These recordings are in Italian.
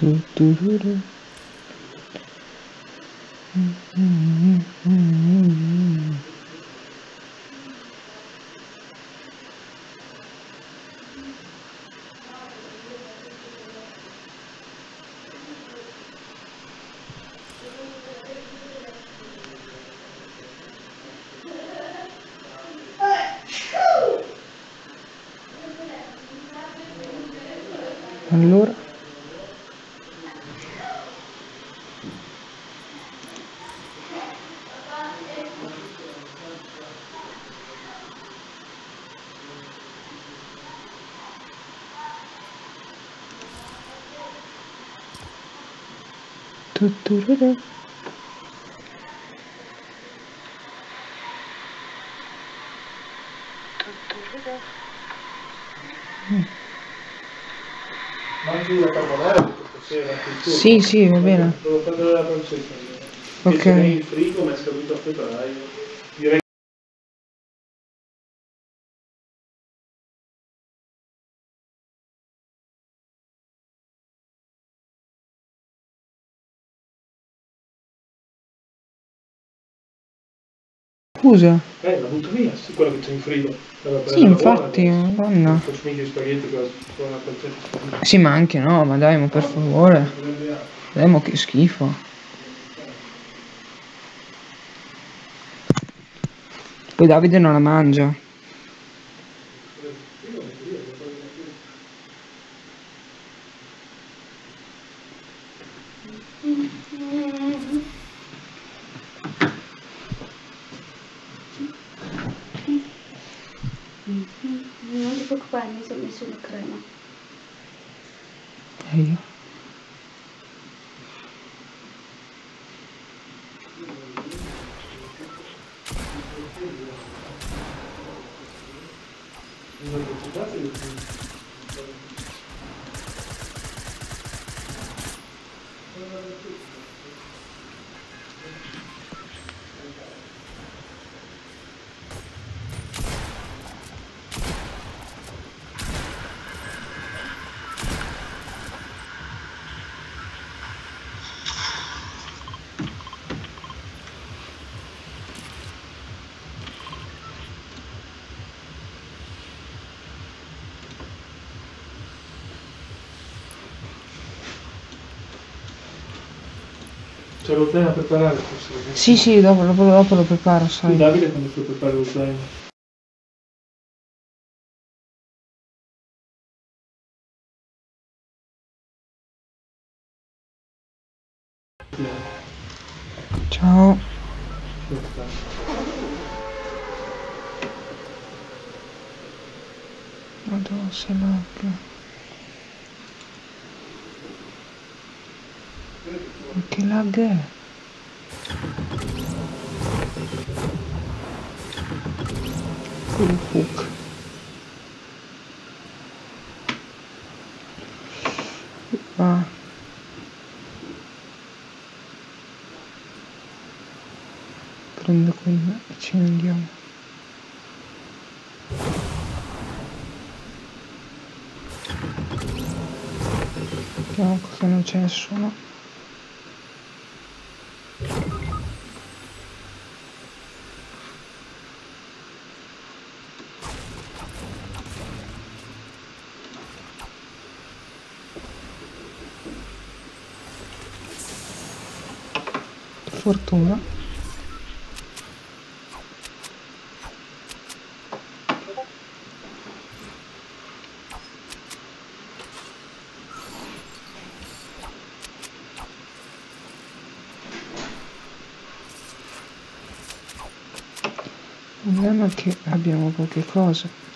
Tu, tu, tu, tu. Allora, tu, tu, tu, tu. Mangi una carbonara stasera. Sì, sì, va bene. Devo prendere la pancetta. Ok. Se il frigo mi è scaduto a febbraio. Scusa. Eh, la butto via, sì, quello che c'è in frigo. Sì, infatti, madonna. Sì, ma anche no, ma dai, ma per favore. Dai, ma che schifo. Poi Davide non la mangia. Non ti preoccupare, mi sono messo una crema. E io? C'è lo zaino da preparare forse. Sì, sì, dopo, dopo, dopo lo preparo, Tu sai. Davide quando puoi preparare lo zaino? Ciao. Madonna, se lag. Ma che lag è? Uh. Ah. Prendo quella e ci andiamo. Vediamo che non c'è nessuno. Fortuna. Vediamo che abbiamo poche cose.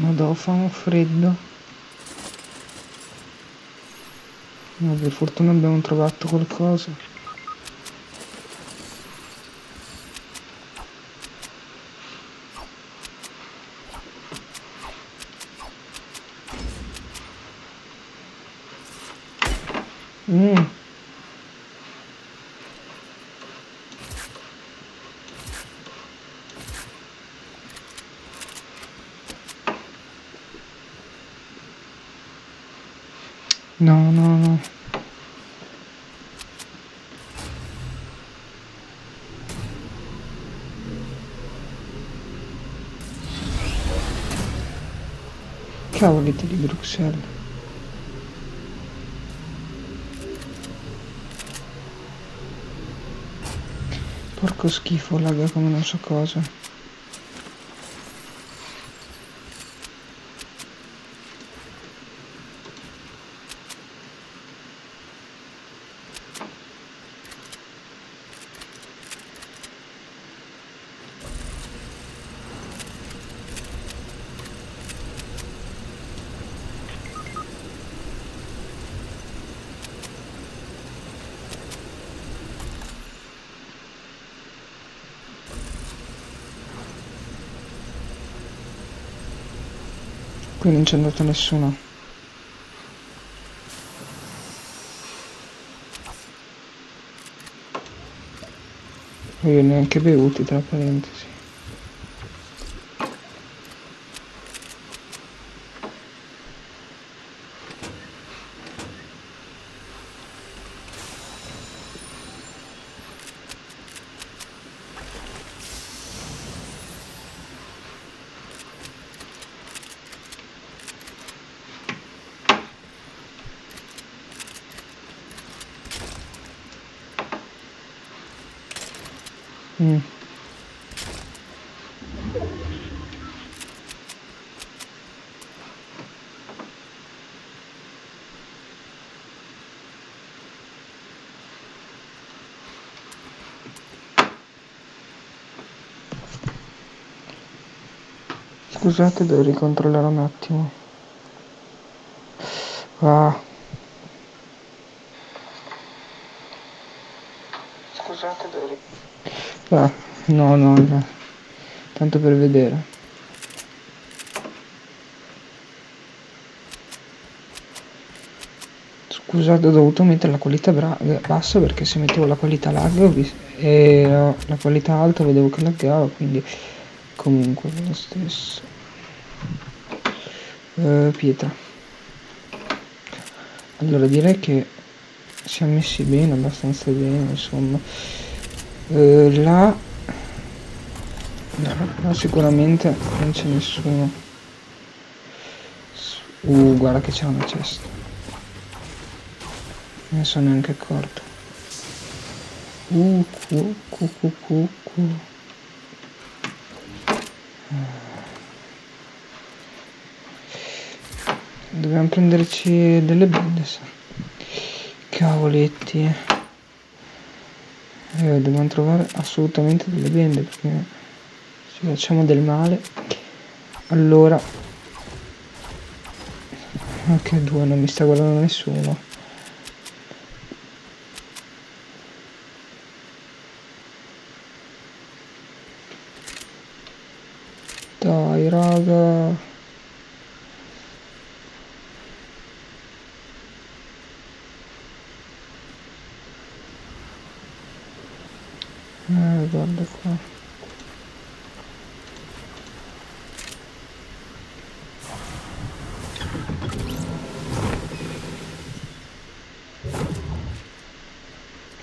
Madò, fa un freddo. Ma per fortuna abbiamo trovato qualcosa. Mm. No, no, no. Cavoliti di Bruxelles. Porco schifo, laga come non so cosa. Qui non c'è andato nessuno. Io neanche bevuti tra parentesi. Scusate, devo ricontrollare un attimo. Ah. Scusate, devo ricontrollare. Ah, no, no, no. Tanto per vedere. Scusate, ho dovuto mettere la qualità bassa perché se mettevo la qualità lag e eh, la qualità alta vedevo che laggava, quindi comunque lo stesso. Eh, pietra. Allora direi che siamo messi bene, abbastanza bene, insomma. Eh, là, no, là sicuramente non c'è nessuno. Uh, guarda che c'è una cesta. Non sono neanche accorto. Uh, cu, cu, cu, cu, cu. Dobbiamo prenderci delle bende. Cavoletti. Eh, dobbiamo trovare assolutamente delle bende perché se facciamo del male allora ok due non mi sta guardando nessuno dai raga eh guarda qua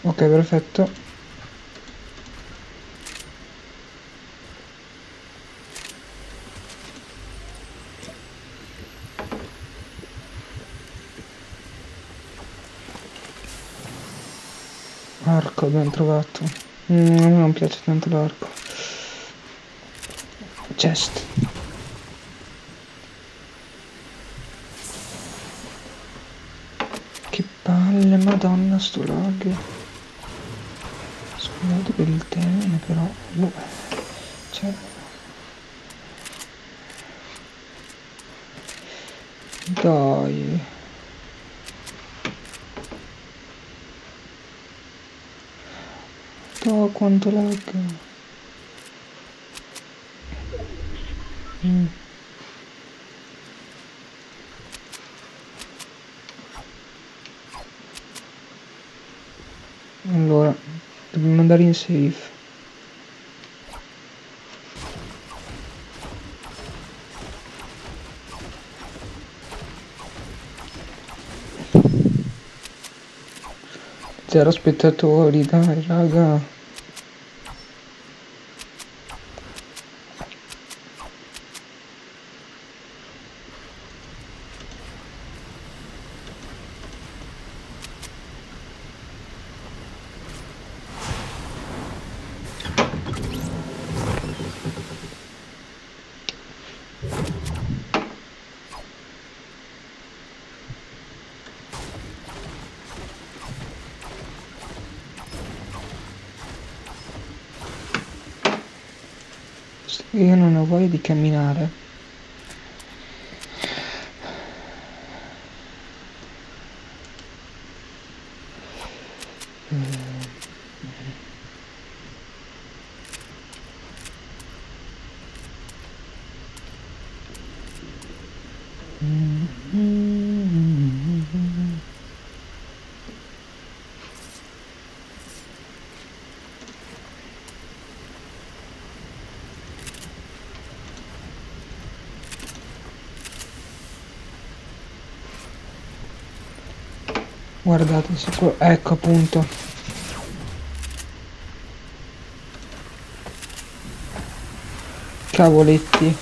ok perfetto Arco abbiamo trovato. Mm, a me non piace tanto l'arco. Chest. Che palle, madonna sto lag. Scusate per il termine però. Boh. Cioè. Dai. Oh, quanto lag. Mm. Allora, dobbiamo andare in safe. Zero spettatori, dai raga. Io non ho voglia di camminare. Guardate, sicuro... ecco appunto. Cavoletti.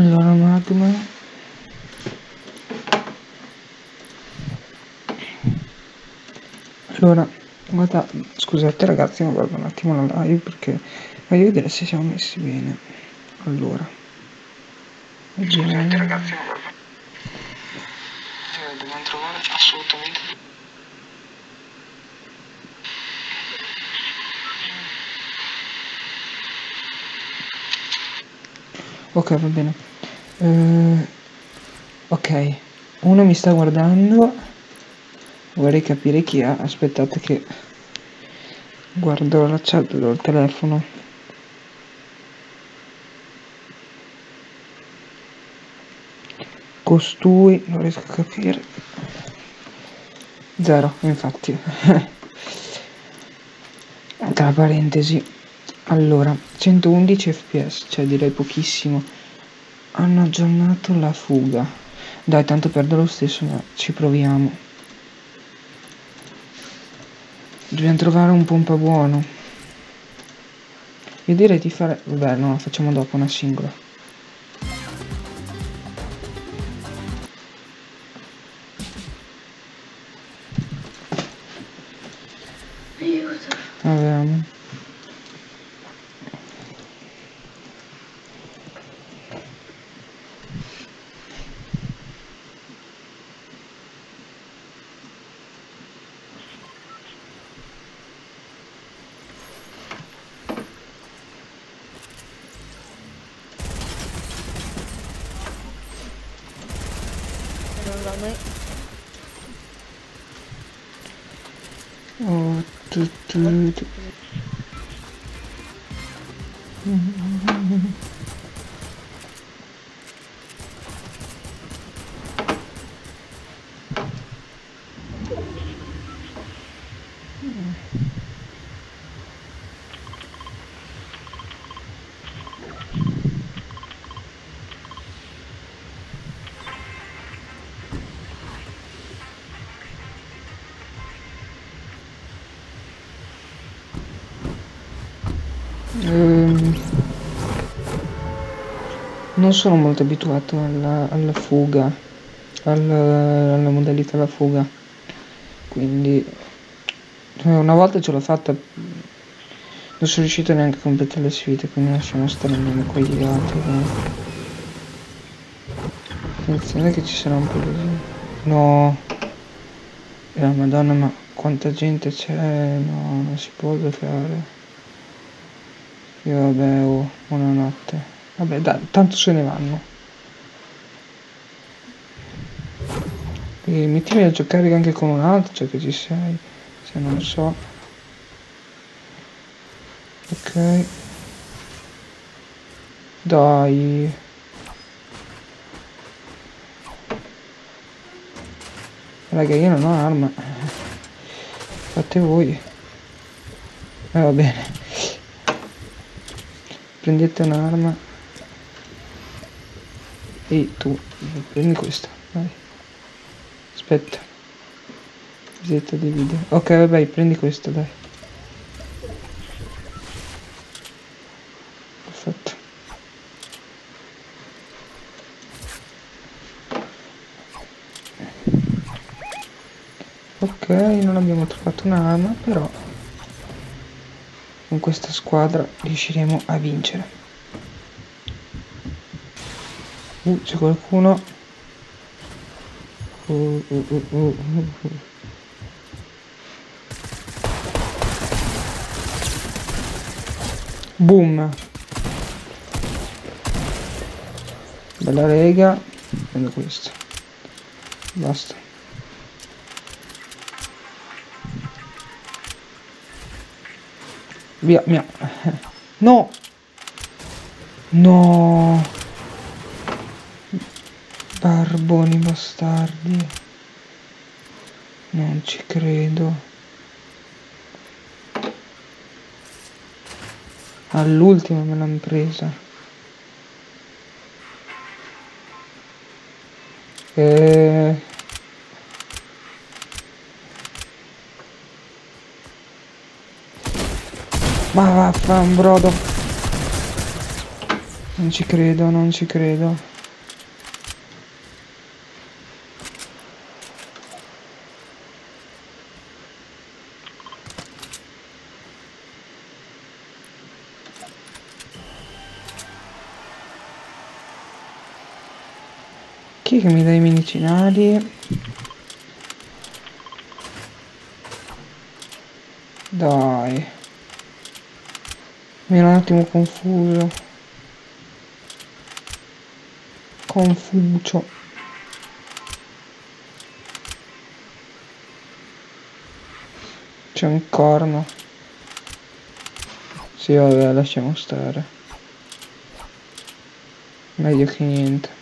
Allora un attimo. Allora, guarda, scusate ragazzi, ma guardo un attimo la live perché voglio vedere se siamo messi bene. Allora. Scusate ragazzi, ma guarda. Eh, dobbiamo trovare assolutamente Ok, va bene. Eh, ok, uno mi sta guardando. Vorrei capire chi è. Aspettate che guardo la chat del telefono. Costui, non riesco a capire. Zero, infatti. Tra parentesi. Allora, 111 fps, cioè direi pochissimo. Hanno aggiornato la fuga. Dai, tanto perdo lo stesso, ma ci proviamo. Dobbiamo trovare un pompa buono. Io direi di fare... Vabbè, no, facciamo dopo una singola. Non va mai. Oh, tu, tu, tu. Ehm, non sono molto abituato alla, alla fuga, alla, alla modalità della fuga, quindi eh, una volta ce l'ho fatta, non sono riuscito neanche a completare le sfide, quindi lasciamo stare andiamo con gli altri. Attenzione che ci sarà un po' così. No. Eh, madonna, ma quanta gente c'è? No, non si può giocare. Io vabbè, oh, buonanotte. Vabbè, dai, tanto se ne vanno. E mettimi a giocare anche con un altro, cioè che ci sei, se non so. Ok. Dai. Raga, io non ho arma. Fate voi. Eh, va bene. Prendete un'arma. E tu, prendi questa. Vai. Aspetta. Visita di video. Ok, vabbè, prendi questa, dai. Perfetto. Ok, non abbiamo trovato un'arma, però con questa squadra riusciremo a vincere. Uh, c'è qualcuno. Uh, uh, uh, uh, uh. Boom. Bella rega. Prendo questo. Basta. Via, via. No! No! Barboni bastardi. Non ci credo. All'ultima me l'hanno presa. Eh... Ma vaffan brodo. Non ci credo, non ci credo. Mi dà i medicinali? Dai. Mi ero un attimo confuso. Confucio. C'è un corno. Sì, vabbè, lasciamo stare. Meglio che niente.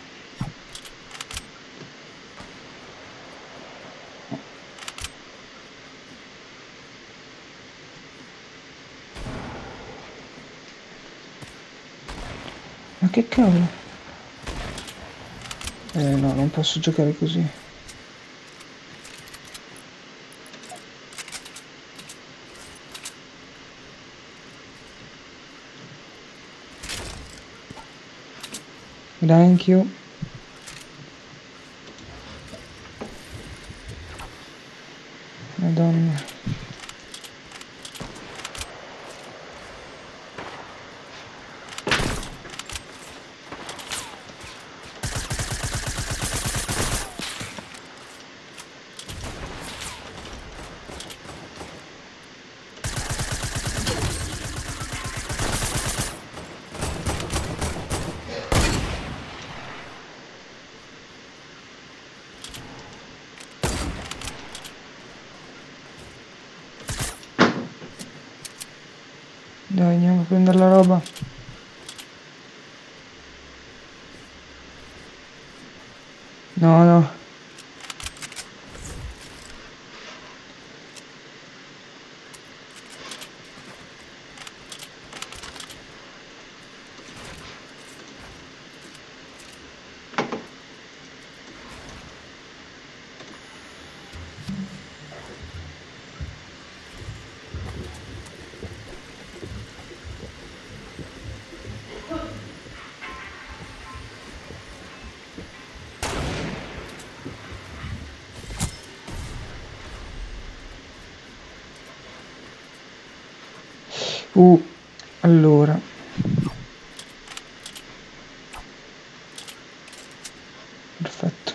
Ma che cavolo? Eh no, non posso giocare così. Thank you. No, no. Uh, allora. Perfetto.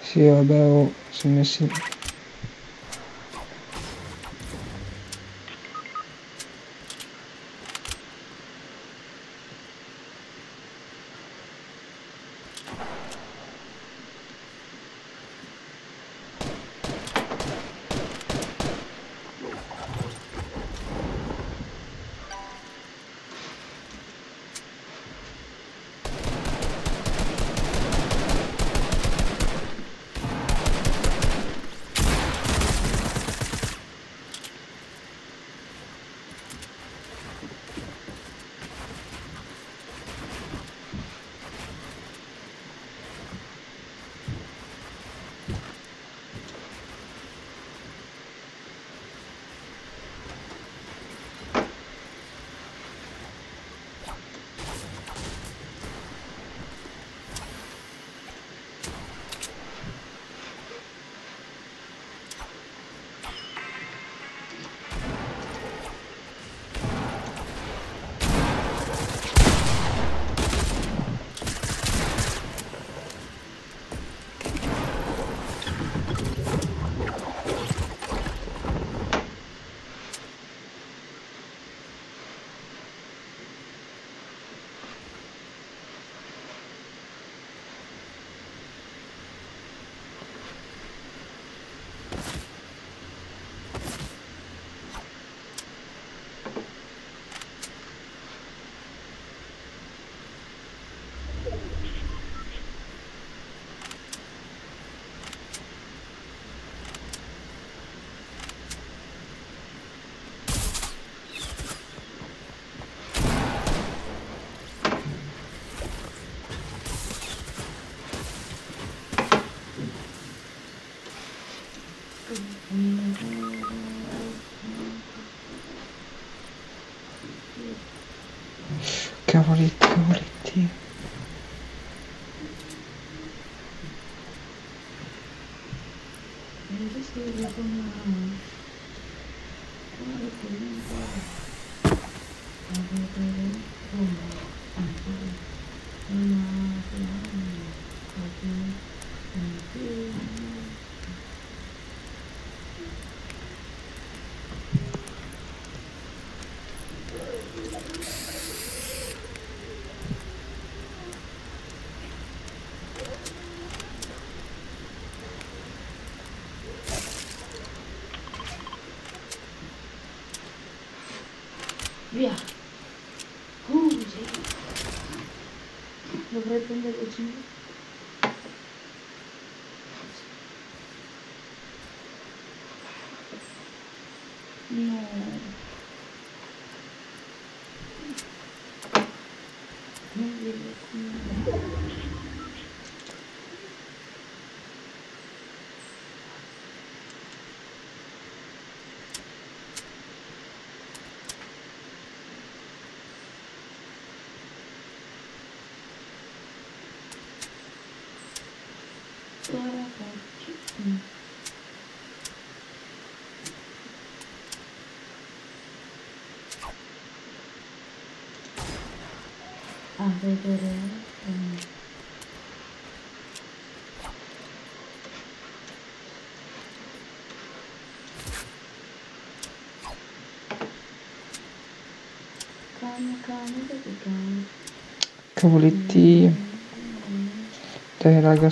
Sì, vabbè, oh, è messi... তারপরে Dovrei prendere il 5. No. Non vedo come. Ora faccio. Mm. A vedere. mm. Cane, cane, dove cane? Cavaletti. Dai raga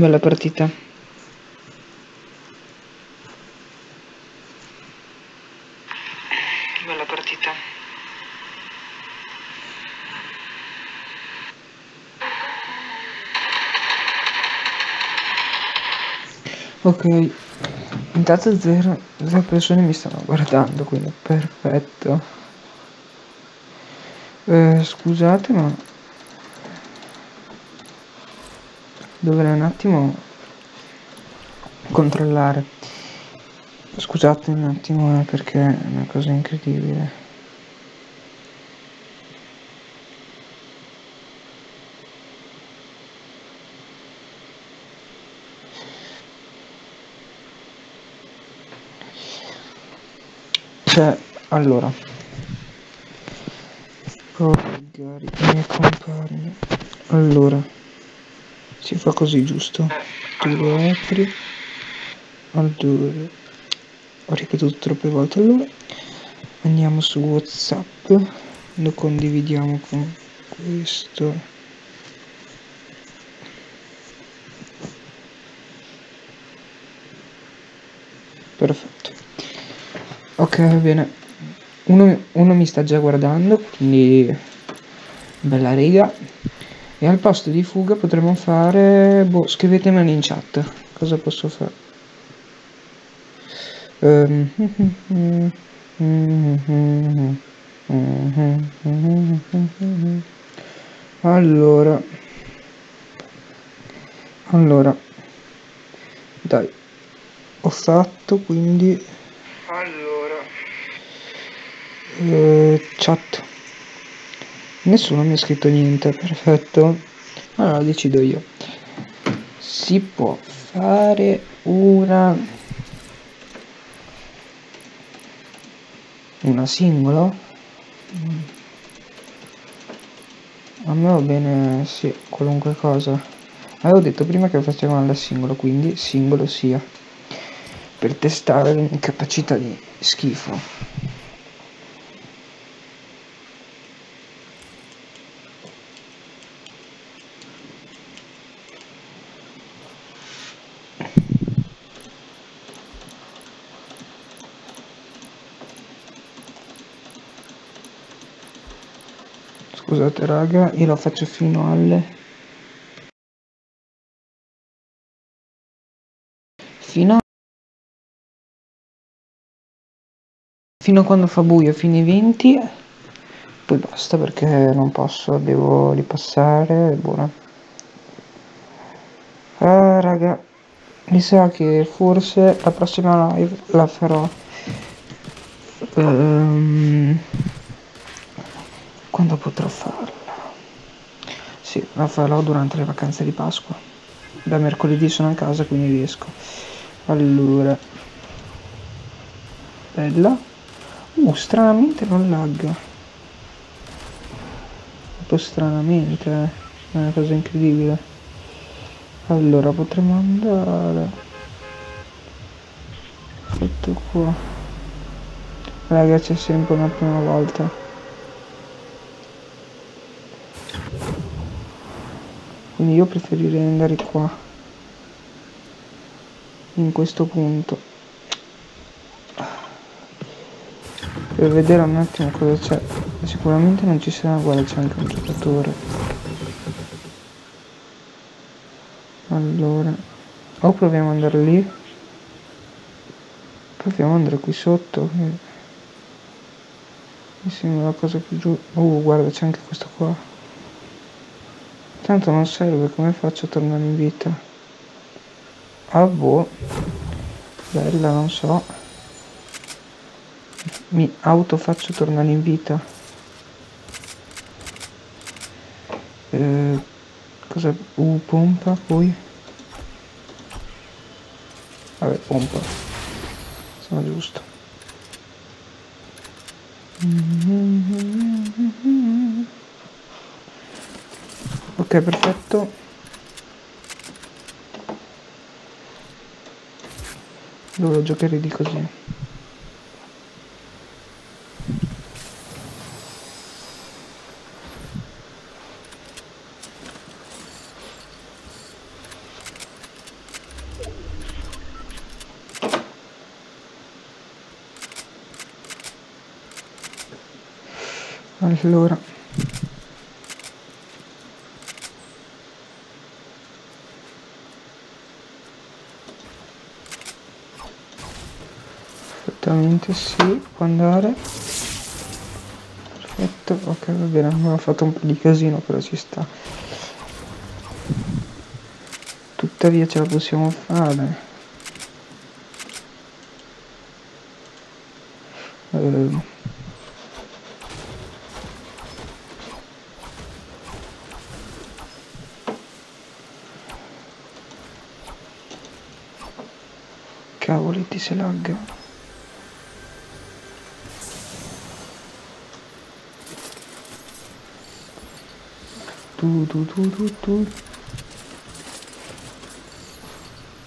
Bella partita. Bella partita. Ok, intanto zero, zero persone mi stanno guardando, quindi perfetto. Eh, scusate, ma dovrei un attimo controllare. Scusate un attimo eh, perché è una cosa incredibile. Cioè, allora. Oh, i miei compagni. Allora. Si fa così, giusto? Tu lo apri. Allora. Ho ripetuto troppe volte allora. Andiamo su Whatsapp. Lo condividiamo con questo. Perfetto. Ok, va bene. Uno, uno mi sta già guardando, quindi bella riga. E al posto di fuga potremmo fare... Boh, scrivetemelo in chat. Cosa posso fare? Ehm, Allora. Allora. Dai. Ho fatto, quindi... Allora. Eh, chat. Nessuno mi ha scritto niente, perfetto. Allora decido io. Si può fare una una singola? A me va bene, sì, qualunque cosa. Avevo detto prima che facevamo la singolo, quindi singolo sia. Per testare le mie capacità di schifo. Scusate raga, io lo faccio fino alle... Fino a... Fino a quando fa buio, fino ai 20. Poi basta perché non posso, devo ripassare, buona. Ah raga, mi sa che forse la prossima live la farò... Ehm, quando potrò farla? Sì, la farò durante le vacanze di Pasqua. Da mercoledì sono a casa, quindi riesco. Allora. Bella. Uh, stranamente non lagga. Proprio stranamente, eh. È una cosa incredibile. Allora, potremmo andare. Fatto qua. Raga, c'è sempre una prima volta. Quindi io preferirei andare qua in questo punto per vedere un attimo cosa c'è. Sicuramente non ci sarà guarda c'è anche un giocatore. Allora o proviamo ad andare lì. Proviamo ad andare qui sotto mi sembra la cosa più giusta oh guarda c'è anche questo qua Tanto non serve, come faccio a tornare in vita? Ah boh. Bella, non so. Mi auto faccio tornare in vita. Eh, cosa? Uh, pompa, poi. Vabbè, pompa. Sono giusto. Mm-hmm. ok perfetto. Dove lo giocherei di così? Allora. Perfettamente sì, può andare. Perfetto, ok va bene, abbiamo fatto un po' di casino però ci sta. Tuttavia ce la possiamo fare. Eh, Cavoli, ti si lagga. Tu, tu, tu, tu.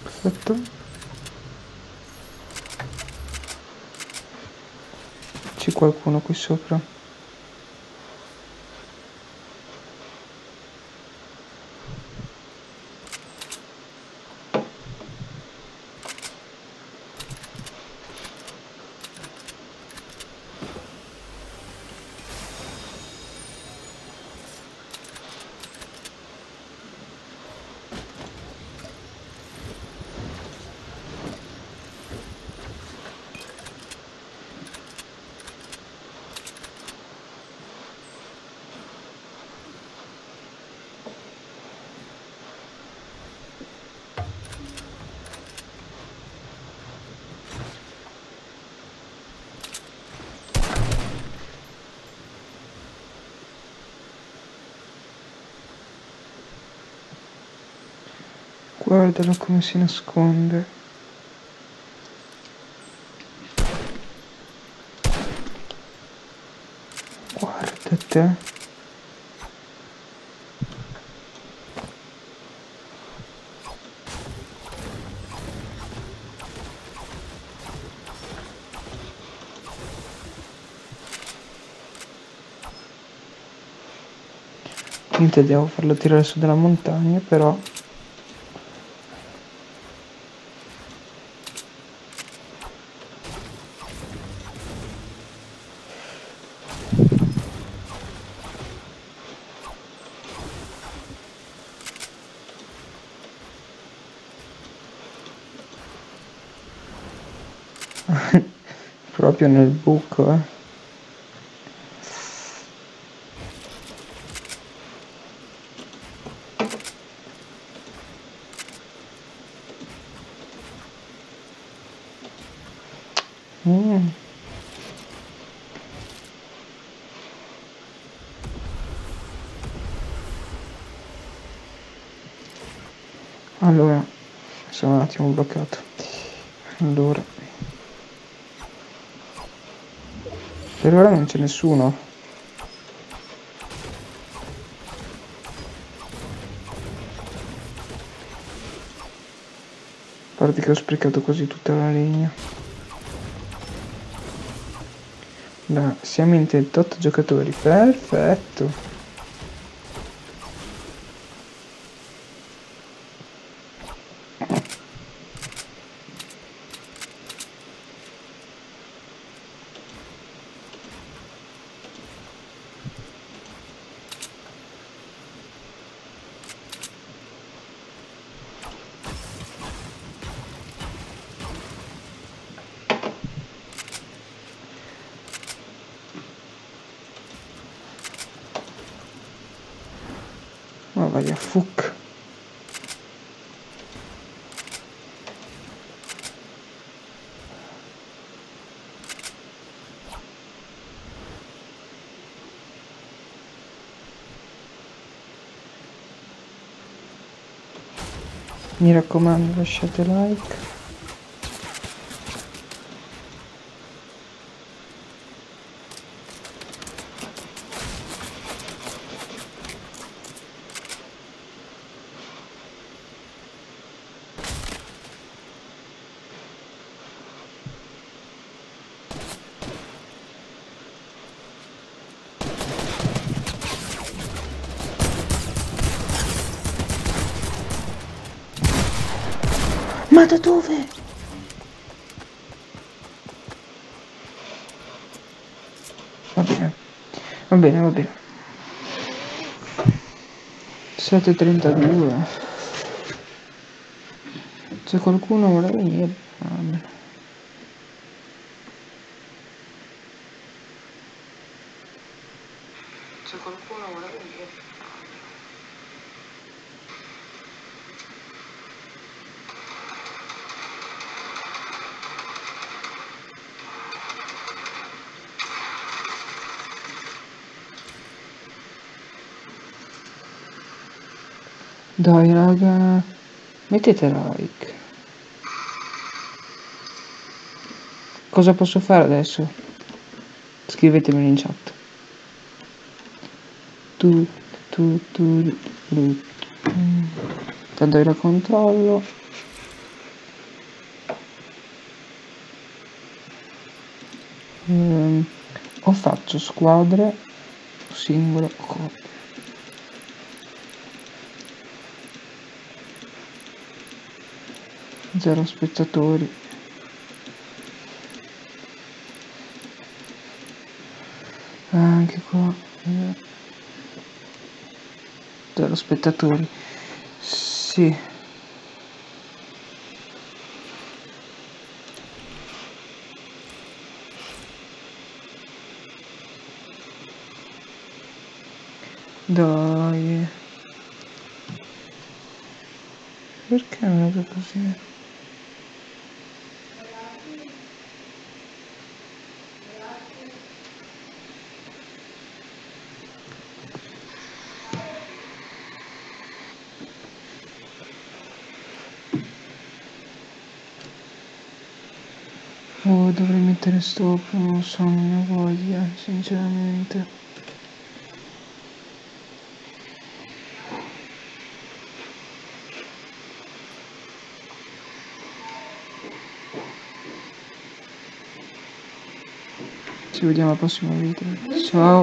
Perfetto. C'è qualcuno qui sopra. Guardalo come si nasconde. Guarda te. Niente, devo farlo tirare su dalla montagna, però proprio nel buco, eh. Mm. Allora, sono un attimo bloccato. Allora. Per ora non c'è nessuno. Parte che ho sprecato quasi tutta la legna. Da, siamo in 38 giocatori, perfetto. Ma vai a fuck. Mi raccomando lasciate like. Ma da dove? Va bene. Va bene, va bene. 7.32. Se qualcuno vuole venire, vabbè. Se qualcuno vuole venire. Dai raga, mettete like. Cosa posso fare adesso? Scrivetemelo in chat. Tu, tu, tu, tu. Tanto io la controllo. Ehm, o faccio squadre, singole o Zero spettatori. Anche qua. eh, Zero spettatori. Sì. Dai. Perché è così? Oh, dovrei mettere stop, non so, non ne ho voglia, sinceramente. Ci vediamo al prossimo video. Ciao.